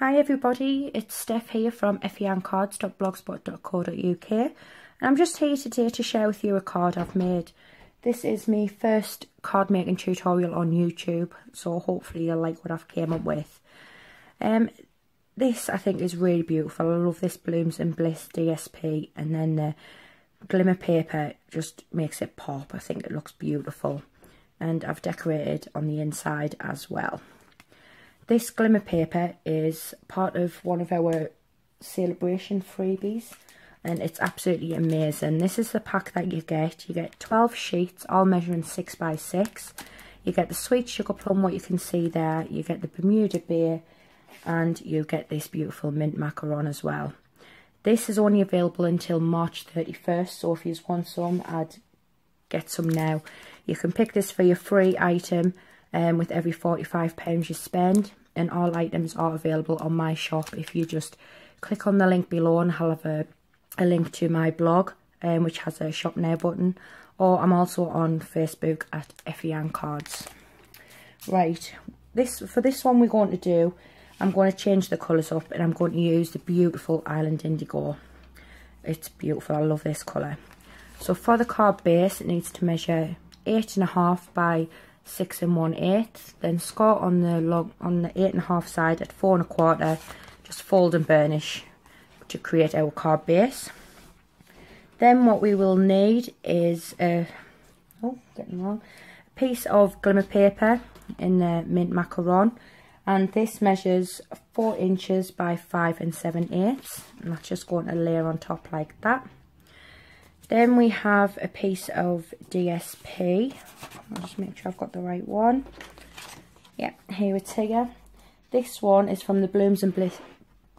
Hi everybody, it's Steph here from effi-anncards.blogspot.co.uk and I'm just here today to share with you a card I've made. This is my first card making tutorial on YouTube, so hopefully you'll like what I've came up with. Um, this I think is really beautiful, I love this Blooms and Bliss DSP and then the glimmer paper just makes it pop, I think it looks beautiful. And I've decorated on the inside as well. This glimmer paper is part of one of our celebration freebies and it's absolutely amazing. This is the pack that you get. You get 12 sheets, all measuring 6 by 6 You get the sweet sugar plum, what you can see there. You get the Bermuda Bay and you get this beautiful mint macaron as well. This is only available until March 31st, so if you want some, I'd get some now. You can pick this for your free item um, with every £45 you spend and all items are available on my shop if you just click on the link below and I'll have a, a link to my blog um, which has a shop now button or I'm also on Facebook at EffiAnn Cards. Right, this for this one we're going to do, I'm going to change the colours up and I'm going to use the beautiful Island Indigo. It's beautiful, I love this colour. So for the card base it needs to measure 8.5 by six and one eighth. Then score on the log on the eight and a half side at four and a quarter. Just fold and burnish to create our card base. Then what we will need is a oh getting wrong a piece of glimmer paper in the mint macaron and this measures four inches by five and seven eighths and that's just going to layer on top like that then we have a piece of DSP. I'll just make sure I've got the right one. Yeah, here it's here. This one is from the Blooms and Bliss,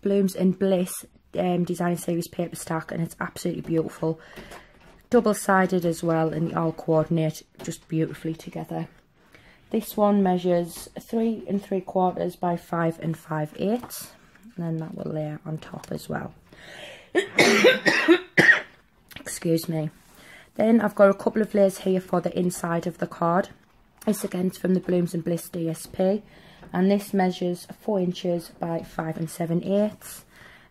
Blooms and Bliss um, Design Series paper stack and it's absolutely beautiful. Double-sided as well and they all coordinate just beautifully together. This one measures three and three quarters by five and five eighths. And then that will layer on top as well. Excuse me. Then I've got a couple of layers here for the inside of the card. This again is from the Blooms and Bliss DSP and this measures 4 inches by 5 and 7 eighths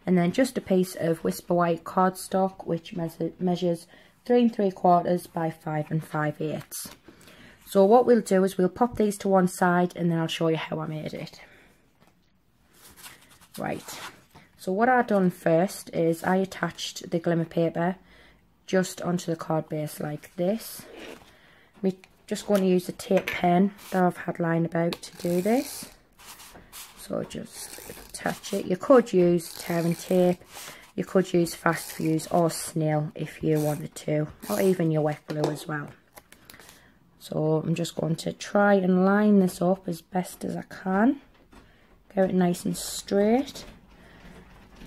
and then just a piece of Whisper White cardstock which measure, measures 3 and 3 quarters by 5 and 5 eighths. So what we'll do is we'll pop these to one side and then I'll show you how I made it. Right, so what I've done first is I attached the glimmer paper just onto the card base like this. We're just going to use a tape pen that I've had lying about to do this. So just attach it. You could use tearing tape, you could use fast fuse or snail if you wanted to, or even your wet glue as well. So I'm just going to try and line this up as best as I can. Get it nice and straight.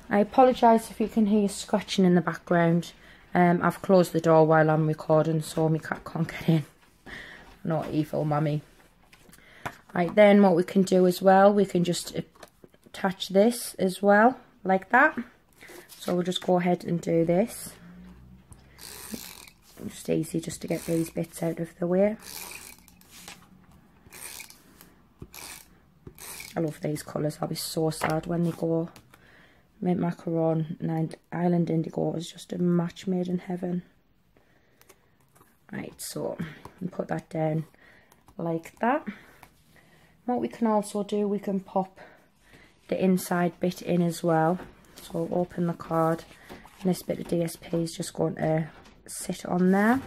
I apologise if you can hear scratching in the background. Um, I've closed the door while I'm recording so my cat can't get in. Not evil mummy. Right then what we can do as well, we can just attach this as well, like that. So we'll just go ahead and do this. Just easy just to get these bits out of the way. I love these colours. I'll be so sad when they go mint macaron and island indigo is just a match made in heaven. Right so put that down like that. What we can also do we can pop the inside bit in as well. So open the card and this bit of DSP is just going to sit on there.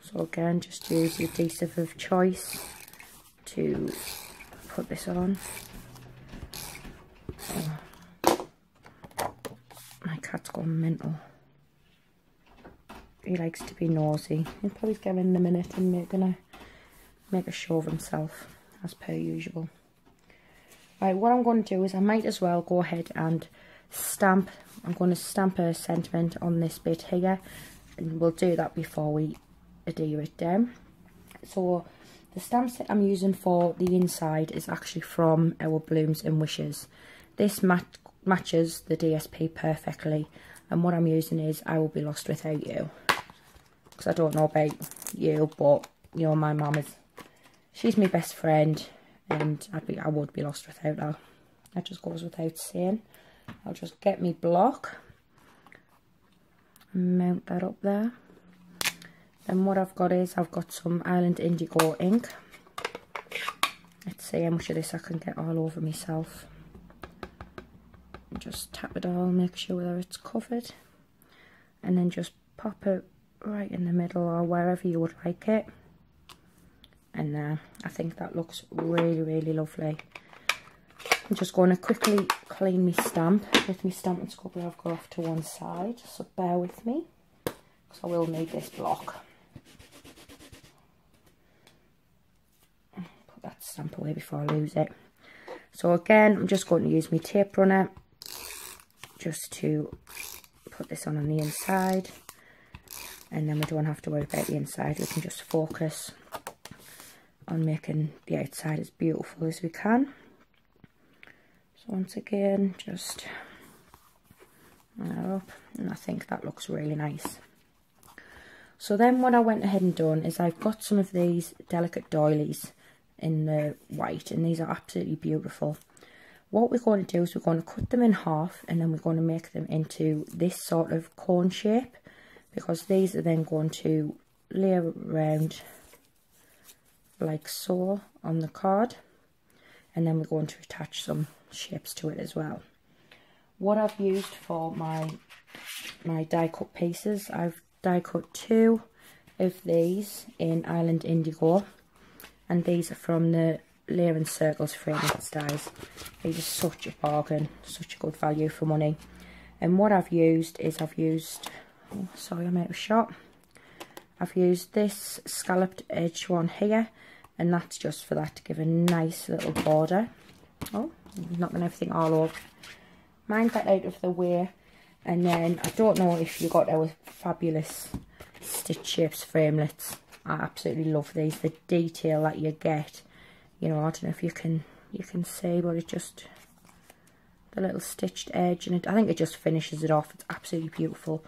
So again just use your adhesive of choice to put this on. oh cat's gone mental. He likes to be nosy. He'll probably go in a minute and make, gonna make a show of himself, as per usual. Right, what I'm going to do is I might as well go ahead and stamp. I'm going to stamp a sentiment on this bit here. And we'll do that before we adhere it down. So the stamp set I'm using for the inside is actually from our Blooms and Wishes. This mat matches the DSP perfectly and what I'm using is I will be lost without you because I don't know about you but you know my mum is she's my best friend and I'd be I would be lost without her That just goes without saying. I'll just get me block. Mount that up there. Then what I've got is I've got some Island Indigo ink. Let's see how much of this I can get all over myself. Just tap it all, make sure that it's covered. And then just pop it right in the middle or wherever you would like it. And there, I think that looks really, really lovely. I'm just going to quickly clean my stamp with my Stampin' Scrubber I've got off to one side. So bear with me, because I will need this block. Put that stamp away before I lose it. So again, I'm just going to use my tape runner just to put this on on the inside. And then we don't have to worry about the inside, we can just focus on making the outside as beautiful as we can. So once again, just up, and I think that looks really nice. So then what I went ahead and done is I've got some of these delicate doilies in the white, and these are absolutely beautiful. What we're going to do is we're going to cut them in half, and then we're going to make them into this sort of cone shape, because these are then going to layer around like so on the card and then we're going to attach some shapes to it as well. What I've used for my my die cut pieces, I've die cut two of these in Island Indigo and these are from the Layering Circles Framelits dies. These are such a bargain, such a good value for money. And what I've used is I've used, oh, sorry I'm out of shot. I've used this scalloped edge one here and that's just for that to give a nice little border. Oh, knocking everything all over. Mind that out of the way. And then, I don't know if you got our fabulous Stitch Shapes framelits. I absolutely love these. The detail that you get. You know, I don't know if you can you can see, but it just the little stitched edge and it, I think it just finishes it off. It's absolutely beautiful.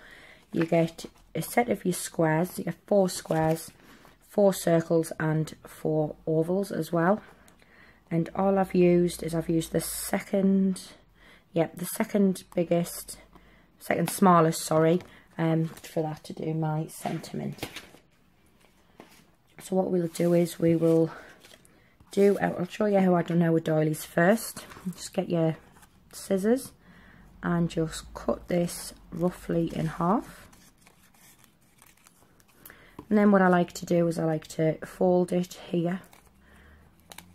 You get a set of your squares. You get four squares four circles and four ovals as well and all I've used is I've used the second yep the second biggest second smallest sorry um for that to do my sentiment so what we'll do is we will do I'll show you how I done our doilies first just get your scissors and just cut this roughly in half and then what I like to do is I like to fold it here.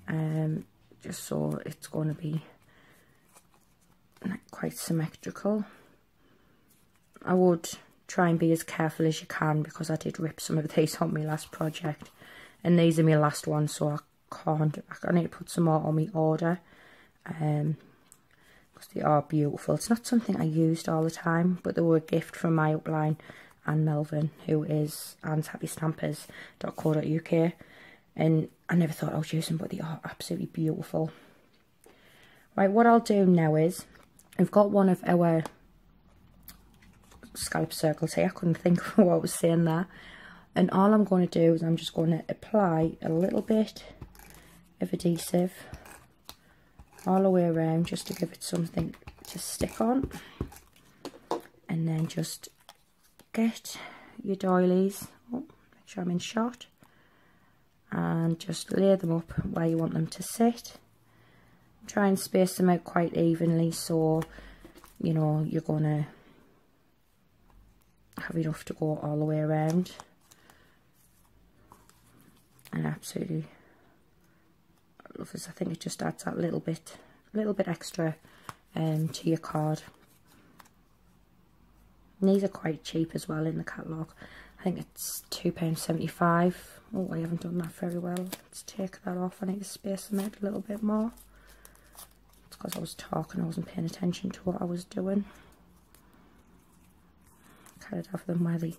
Um, just so it's going to be quite symmetrical. I would try and be as careful as you can because I did rip some of these on my last project. And these are my last ones so I can't, I need to put some more on my order. Um, because they are beautiful. It's not something I used all the time, but they were a gift from my upline Anne Melvin, who is Anne's Happy Stampers.co.uk. And I never thought I would use them, but they are absolutely beautiful. Right, what I'll do now is, I've got one of our scallop circles here. I couldn't think of what I was saying there. And all I'm going to do is I'm just going to apply a little bit of adhesive all the way around just to give it something to stick on. And then just get your doilies, oh, make sure I'm in shot, and just lay them up where you want them to sit. Try and space them out quite evenly so, you know, you're to have enough to go all the way around. And absolutely love this. I think it just adds that little bit, a little bit extra um, to your card. And these are quite cheap as well in the catalogue. I think it's £2.75. Oh, I haven't done that very well. Let's take that off. I need to space them out a little bit more. It's because I was talking, I wasn't paying attention to what I was doing. Kind of have them where the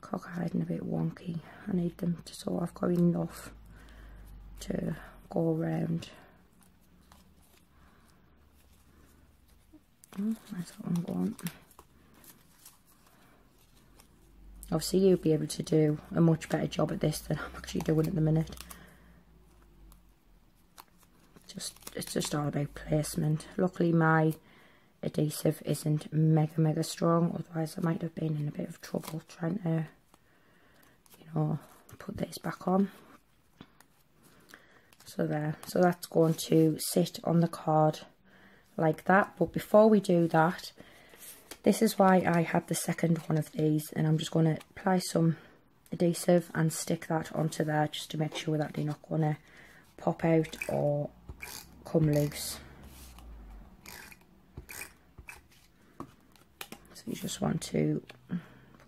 cock hiding a bit wonky. I need them to so I've got enough to go around. Oh, that's what I want obviously you'll be able to do a much better job at this than I'm actually doing at the minute. Just it's just all about placement. Luckily my adhesive isn't mega mega strong otherwise I might have been in a bit of trouble trying to you know put this back on so there. So that's going to sit on the card like that. But before we do that this is why I had the second one of these and I'm just going to apply some adhesive and stick that onto there just to make sure that they're not going to pop out or come loose. So you just want to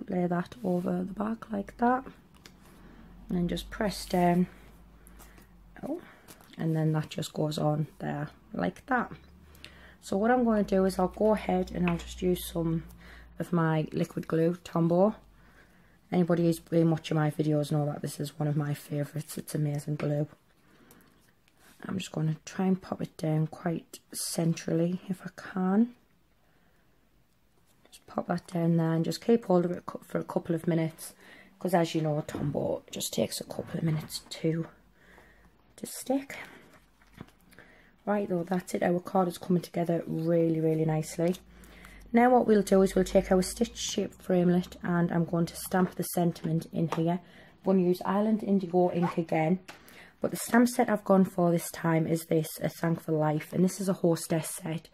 lay that over the back like that and then just press down oh. And then that just goes on there like that. So what I'm going to do is I'll go ahead and I'll just use some of my liquid glue Tombow. Anybody who's been watching my videos know that this is one of my favourites it's amazing glue. I'm just going to try and pop it down quite centrally if I can. Just pop that down there and just keep hold of it for a couple of minutes because as you know Tombow just takes a couple of minutes to to stick. Right though that's it. Our card is coming together really really nicely. Now what we'll do is we'll take our stitch shape framelit and I'm going to stamp the sentiment in here. I'm going to use Island Indigo ink again but the stamp set I've gone for this time is this a thankful life and this is a hostess set.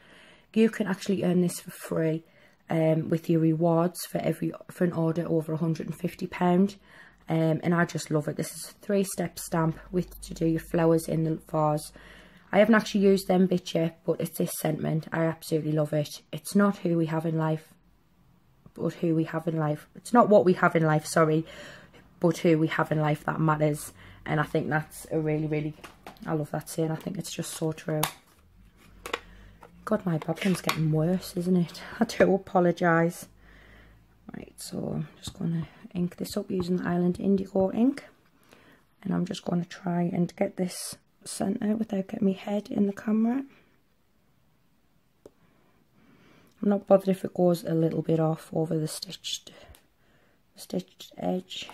You can actually earn this for free um, with your rewards for every for an order over 150 pound um, and I just love it. This is a three-step stamp with to do your flowers in the vase. I haven't actually used them bit yet but it's this sentiment I absolutely love it. It's not who we have in life but who we have in life. It's not what we have in life sorry but who we have in life that matters. And I think that's a really really I love that saying I think it's just so true. God, my problem's getting worse, isn't it? I do apologise. Right, so I'm just going to ink this up using the Island Indigo ink. And I'm just going to try and get this centre without getting my head in the camera. I'm not bothered if it goes a little bit off over the stitched stitched edge.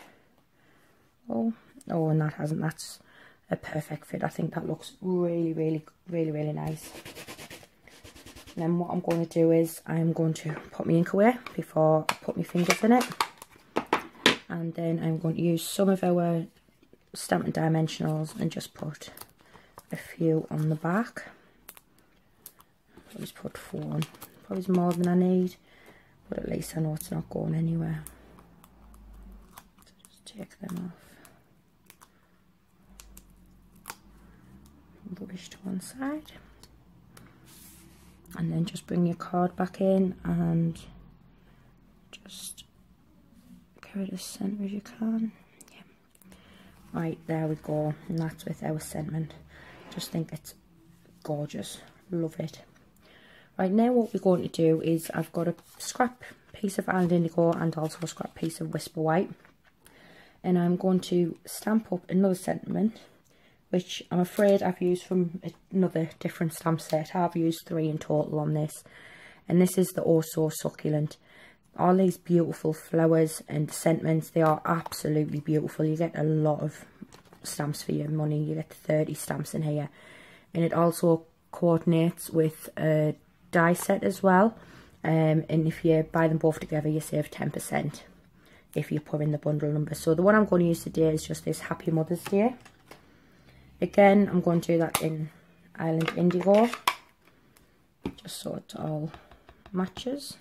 Oh, oh, and that hasn't. That's a perfect fit. I think that looks really, really, really, really nice then what I'm going to do is I'm going to put my ink away before I put my fingers in it. And then I'm going to use some of our Stampin' Dimensionals and just put a few on the back. I'll just put four on. Probably more than I need, but at least I know it's not going anywhere. So just take them off. Rubbish to one side and then just bring your card back in and just go it as centre as you can yeah. right there we go and that's with our sentiment just think it's gorgeous love it right now what we're going to do is I've got a scrap piece of Island Indigo and also a scrap piece of Whisper White and I'm going to stamp up another sentiment which I'm afraid I've used from another different stamp set. I've used three in total on this. And this is the Oh So Succulent. All these beautiful flowers and sentiments, they are absolutely beautiful. You get a lot of stamps for your money. You get 30 stamps in here. And it also coordinates with a die set as well. Um, and if you buy them both together, you save 10% if you put in the bundle number. So the one I'm going to use today is just this Happy Mother's Day. Again, I'm going to do that in Island Indigo, just so it all matches.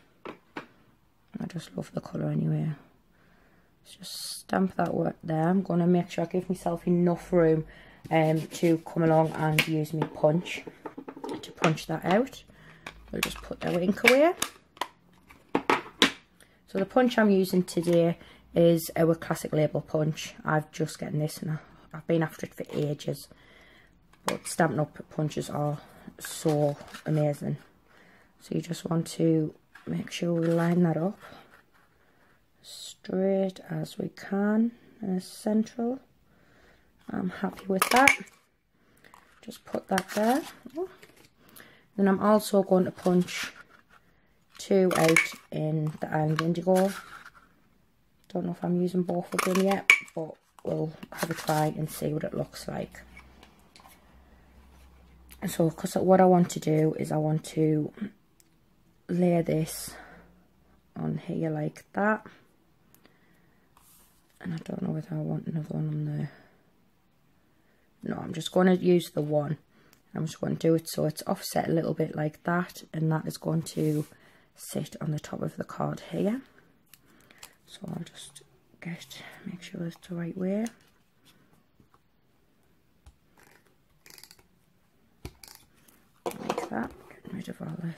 I just love the colour anyway. Let's just stamp that work there. I'm going to make sure I give myself enough room um, to come along and use my punch to punch that out. We'll just put our ink away. So the punch I'm using today is our classic label punch. I've just gotten this and I've been after it for ages. But Stampin' Up punches are so amazing. So you just want to make sure we line that up straight as we can and as central. I'm happy with that. Just put that there. Then I'm also going to punch two out in the Island Indigo. Don't know if I'm using both of them yet, but we'll have a try and see what it looks like. so because what I want to do is I want to layer this on here like that. And I don't know whether I want another one on there. No I'm just going to use the one. I'm just going to do it so it's offset a little bit like that and that is going to sit on the top of the card here. So I'll just get make sure it's the right way. Like that getting rid of all the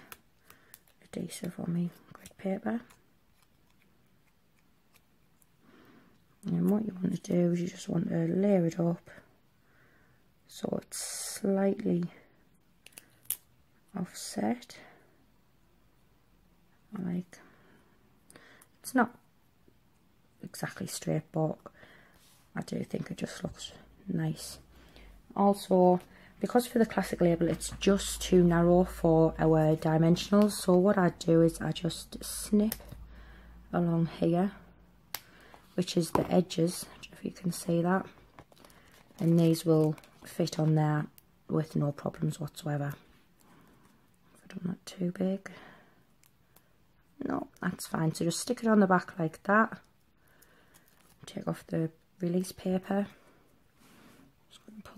adhesive on me. Grid paper. And what you want to do is you just want to layer it up so it's slightly offset. Like it's not exactly straight but I do think it just looks nice. Also because for the classic label it's just too narrow for our dimensionals. So what I do is I just snip along here which is the edges if you can see that. And these will fit on there with no problems whatsoever. I don't want too big. No that's fine. So just stick it on the back like that. Take off the release paper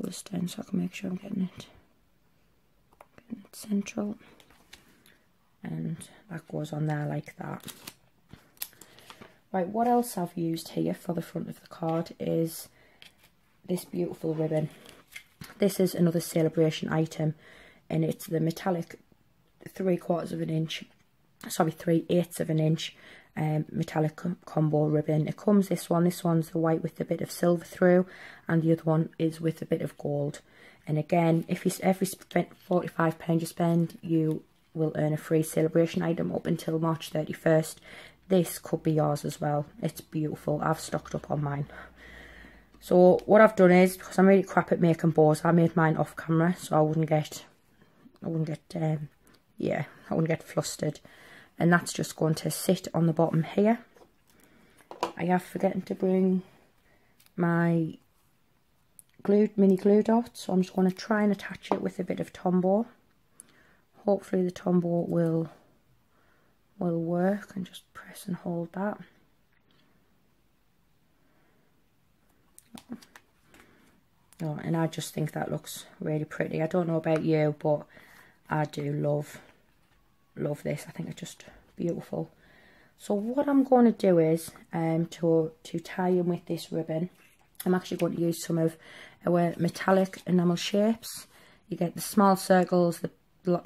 pull this down so I can make sure I'm getting it, getting it central. And that goes on there like that. Right what else I've used here for the front of the card is this beautiful ribbon. This is another celebration item and it's the metallic three quarters of an inch sorry three eighths of an inch um, metallic combo ribbon. It comes this one. This one's the white with a bit of silver through and the other one is with a bit of gold. And again if you every spent 45 pound you spend you will earn a free celebration item up until march 31st this could be yours as well. It's beautiful. I've stocked up on mine. So what I've done is, because I'm really crap at making bows, I made mine off camera so I wouldn't get, I wouldn't get, um, yeah, I wouldn't get flustered. And that's just going to sit on the bottom here. I have forgotten to bring my glued mini glue dot, so I'm just going to try and attach it with a bit of Tombow. Hopefully the Tombow will will work and just press and hold that. Oh, and I just think that looks really pretty. I don't know about you, but I do love, love this. I think it's just beautiful. So what I'm going to do is, um, to, to tie in with this ribbon, I'm actually going to use some of our metallic enamel shapes. You get the small circles, the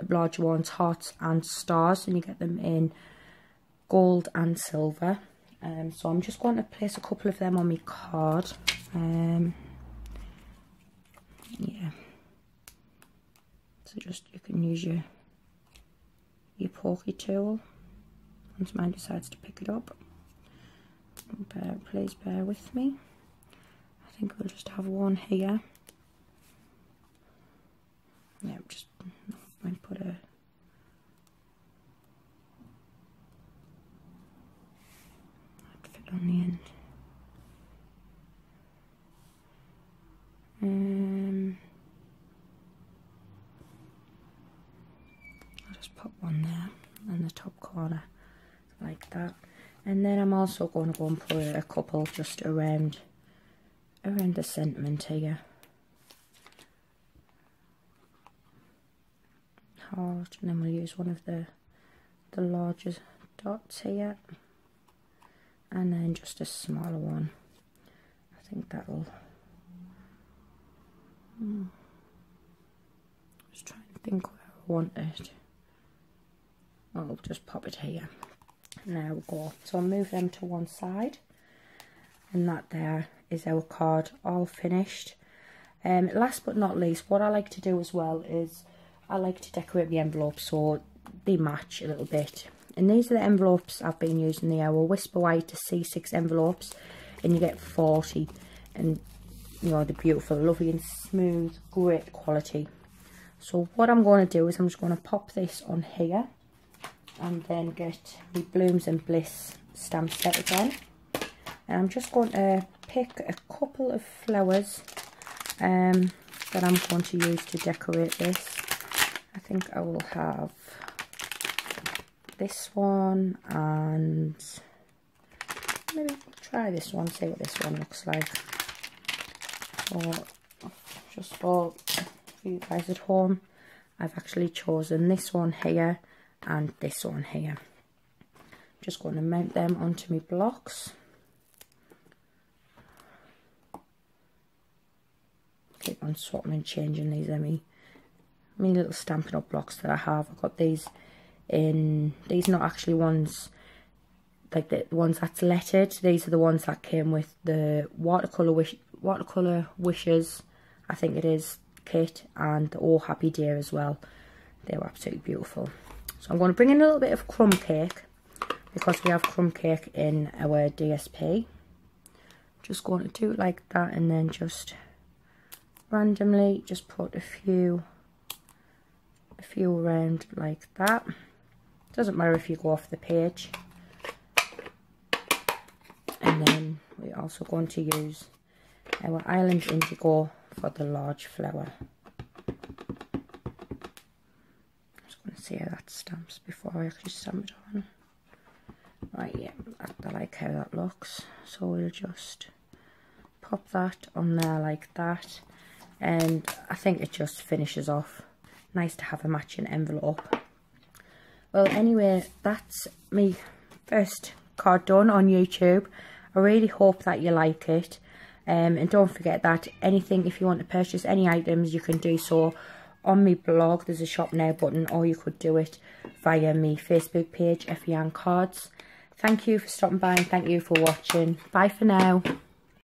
larger ones, hearts and stars, and you get them in gold and silver. Um, so I'm just going to place a couple of them on my card. Um, yeah. So just, you can use your, your pokey tool once mine decides to pick it up. Bear, please bear with me. I think we'll just have one here. Yeah, just might put a fit on the end. Um, I'll just put one there in the top corner like that. And then I'm also going to go and put a couple just around around the sentiment here. Heart, and then we'll use one of the the larger dots here. And then just a smaller one. I think that'll Hmm. Just trying to think where I want it. I'll just pop it here. There we go. So I'll move them to one side. And that there is our card all finished. Um, last but not least, what I like to do as well is I like to decorate the envelopes so they match a little bit. And these are the envelopes I've been using. They are Whisper White to C6 envelopes. And you get 40. And you know, the beautiful, lovely and smooth, great quality. So what I'm going to do is I'm just going to pop this on here and then get the Blooms and Bliss stamp set again. And I'm just going to pick a couple of flowers um, that I'm going to use to decorate this. I think I will have this one and maybe try this one, see what this one looks like. So, just for you guys at home, I've actually chosen this one here and this one here. Just going to mount them onto my blocks. Keep on swapping and changing these are me, me little Stampin' Up blocks that I have. I've got these in, these not actually ones like the ones that's lettered. These are the ones that came with the watercolour wish watercolour wishes, I think it is, kit and the Oh Happy Day as well. They were absolutely beautiful. So I'm going to bring in a little bit of crumb cake because we have crumb cake in our DSP. Just going to do it like that and then just randomly just put a few a few around like that. Doesn't matter if you go off the page. And then we're also going to use our Island Indigo for the large flower. I'm just going to see how that stamps before I actually stamp it on. Right, yeah, I, I like how that looks. So we'll just pop that on there like that. And I think it just finishes off. Nice to have a matching envelope. Well, anyway, that's me first card done on YouTube. I really hope that you like it. Um, and don't forget that anything, if you want to purchase any items, you can do so on my blog. There's a shop now button, or you could do it via my Facebook page, EffiAnn Cards. Thank you for stopping by and thank you for watching. Bye for now.